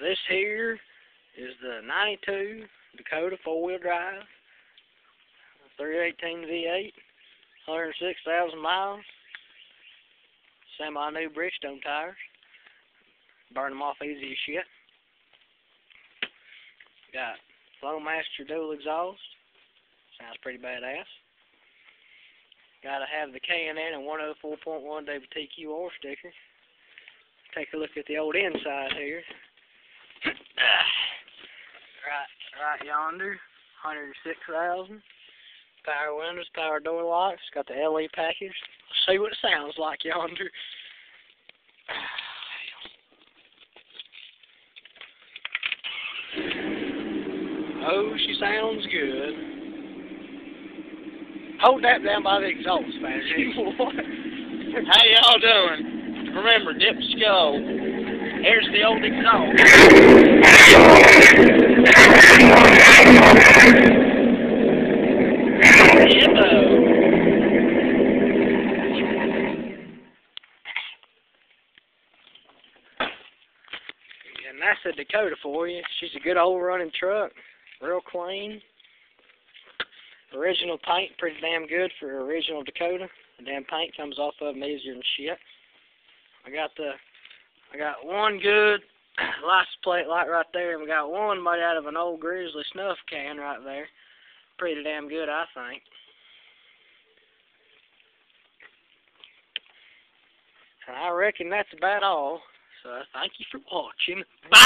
This here is the 92 Dakota four-wheel drive, 318 V8, 106,000 miles, semi-new Bridgestone tires. Burn them off easy as shit. Got Flowmaster dual exhaust. Sounds pretty badass. Gotta have the K&N and 104.1 WTQR sticker. Take a look at the old inside here. right, right yonder, 106,000. Power windows, power door locks. Got the LE package. Let's see what it sounds like yonder. Oh, she sounds good. Hold that down by the exhaust, man. How y'all doing? Remember, dip Skoal. Here's the old exhaust. And that's a Dakota for you. She's a good old running truck. Real clean. Original paint, pretty damn good for original Dakota. The damn paint comes off of them easier than shit. I got the, I got one good license plate light right there, and we got one made out of an old Grizzly snuff can right there. Pretty damn good, I think. And I reckon that's about all. So thank you for watching. Bye!